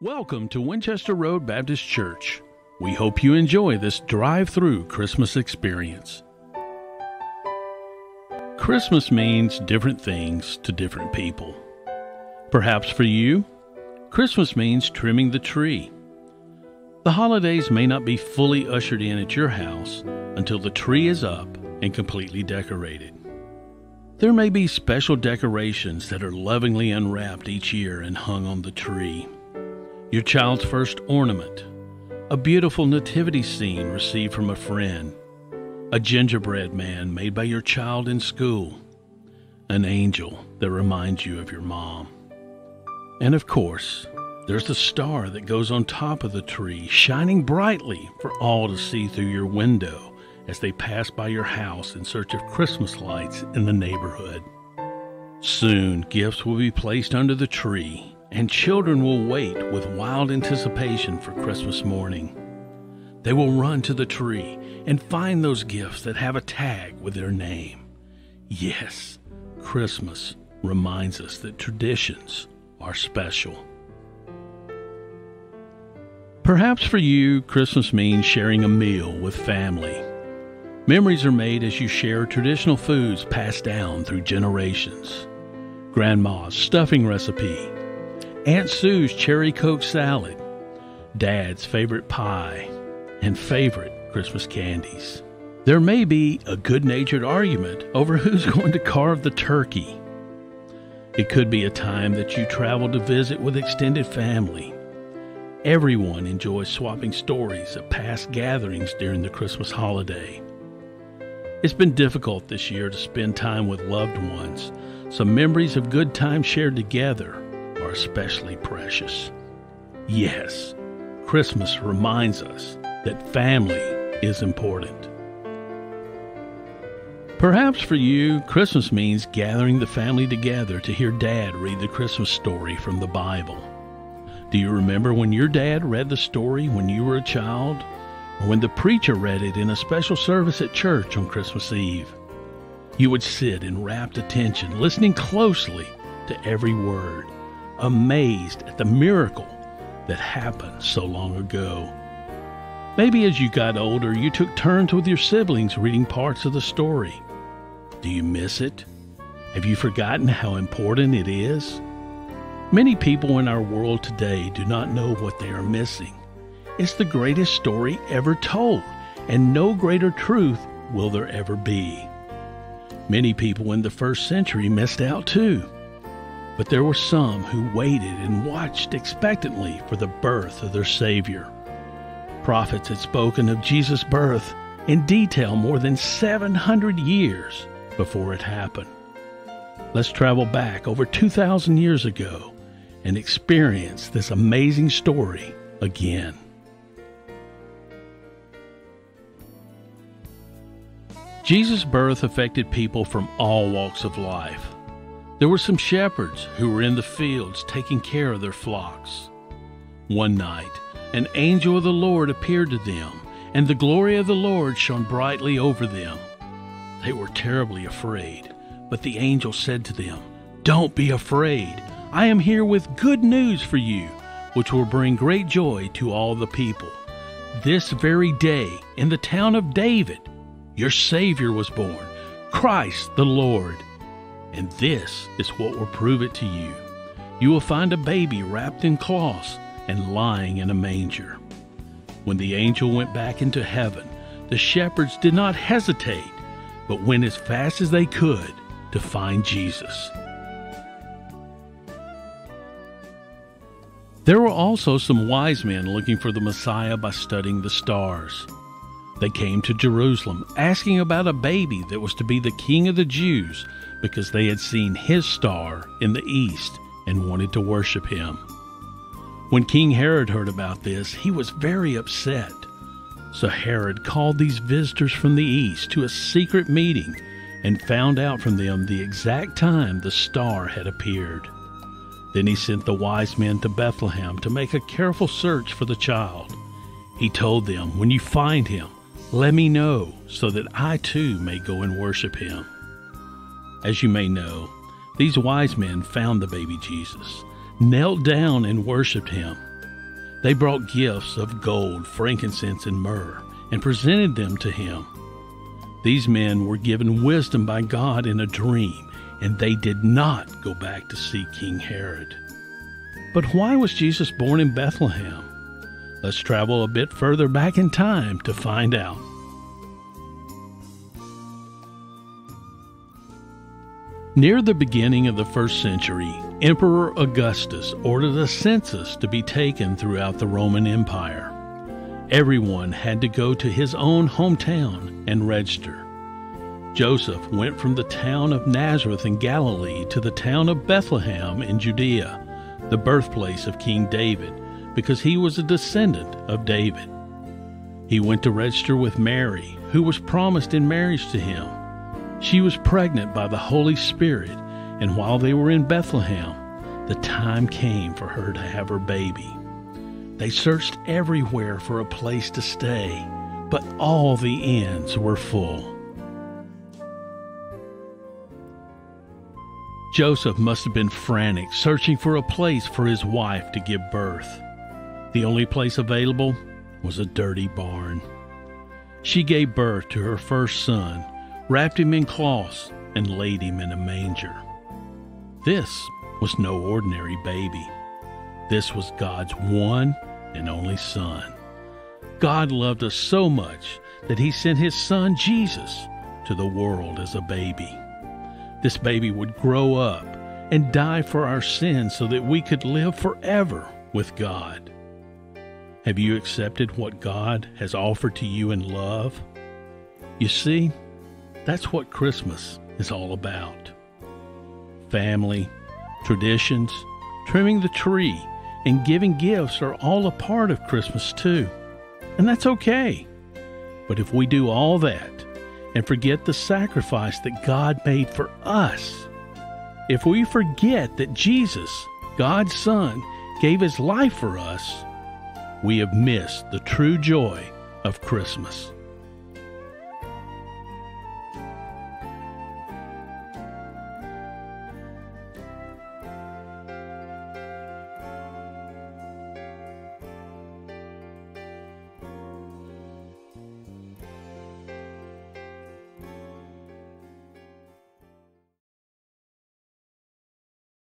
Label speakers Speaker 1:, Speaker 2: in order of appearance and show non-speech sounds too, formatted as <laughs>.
Speaker 1: Welcome to Winchester Road Baptist Church. We hope you enjoy this drive through Christmas experience. Christmas means different things to different people. Perhaps for you, Christmas means trimming the tree. The holidays may not be fully ushered in at your house until the tree is up and completely decorated. There may be special decorations that are lovingly unwrapped each year and hung on the tree your child's first ornament, a beautiful nativity scene received from a friend, a gingerbread man made by your child in school, an angel that reminds you of your mom. And of course, there's the star that goes on top of the tree, shining brightly for all to see through your window as they pass by your house in search of Christmas lights in the neighborhood. Soon, gifts will be placed under the tree and children will wait with wild anticipation for Christmas morning. They will run to the tree and find those gifts that have a tag with their name. Yes, Christmas reminds us that traditions are special. Perhaps for you, Christmas means sharing a meal with family. Memories are made as you share traditional foods passed down through generations. Grandma's stuffing recipe, Aunt Sue's cherry coke salad, Dad's favorite pie, and favorite Christmas candies. There may be a good natured argument over who's <laughs> going to carve the turkey. It could be a time that you travel to visit with extended family. Everyone enjoys swapping stories of past gatherings during the Christmas holiday. It's been difficult this year to spend time with loved ones, so memories of good times shared together are especially precious. Yes, Christmas reminds us that family is important. Perhaps for you, Christmas means gathering the family together to hear Dad read the Christmas story from the Bible. Do you remember when your dad read the story when you were a child? Or when the preacher read it in a special service at church on Christmas Eve? You would sit in rapt attention, listening closely to every word amazed at the miracle that happened so long ago. Maybe as you got older, you took turns with your siblings reading parts of the story. Do you miss it? Have you forgotten how important it is? Many people in our world today do not know what they are missing. It's the greatest story ever told, and no greater truth will there ever be. Many people in the first century missed out too. But there were some who waited and watched expectantly for the birth of their Savior. Prophets had spoken of Jesus' birth in detail more than 700 years before it happened. Let's travel back over 2,000 years ago and experience this amazing story again. Jesus' birth affected people from all walks of life. There were some shepherds who were in the fields taking care of their flocks. One night, an angel of the Lord appeared to them, and the glory of the Lord shone brightly over them. They were terribly afraid, but the angel said to them, Don't be afraid. I am here with good news for you, which will bring great joy to all the people. This very day, in the town of David, your Savior was born, Christ the Lord. And this is what will prove it to you. You will find a baby wrapped in cloths and lying in a manger. When the angel went back into heaven, the shepherds did not hesitate, but went as fast as they could to find Jesus. There were also some wise men looking for the Messiah by studying the stars. They came to Jerusalem asking about a baby that was to be the king of the Jews because they had seen his star in the east and wanted to worship him. When King Herod heard about this, he was very upset. So Herod called these visitors from the east to a secret meeting and found out from them the exact time the star had appeared. Then he sent the wise men to Bethlehem to make a careful search for the child. He told them, When you find him, let me know so that I too may go and worship him. As you may know, these wise men found the baby Jesus, knelt down and worshiped him. They brought gifts of gold, frankincense, and myrrh and presented them to him. These men were given wisdom by God in a dream, and they did not go back to see King Herod. But why was Jesus born in Bethlehem? Let's travel a bit further back in time to find out. Near the beginning of the first century, Emperor Augustus ordered a census to be taken throughout the Roman Empire. Everyone had to go to his own hometown and register. Joseph went from the town of Nazareth in Galilee to the town of Bethlehem in Judea, the birthplace of King David, because he was a descendant of David. He went to register with Mary, who was promised in marriage to him. She was pregnant by the Holy Spirit, and while they were in Bethlehem, the time came for her to have her baby. They searched everywhere for a place to stay, but all the inns were full. Joseph must have been frantic, searching for a place for his wife to give birth. The only place available was a dirty barn. She gave birth to her first son wrapped him in cloths, and laid him in a manger. This was no ordinary baby. This was God's one and only Son. God loved us so much that He sent His Son, Jesus, to the world as a baby. This baby would grow up and die for our sins so that we could live forever with God. Have you accepted what God has offered to you in love? You see, that's what Christmas is all about. Family, traditions, trimming the tree, and giving gifts are all a part of Christmas too. And that's okay. But if we do all that and forget the sacrifice that God made for us, if we forget that Jesus, God's Son, gave his life for us, we have missed the true joy of Christmas.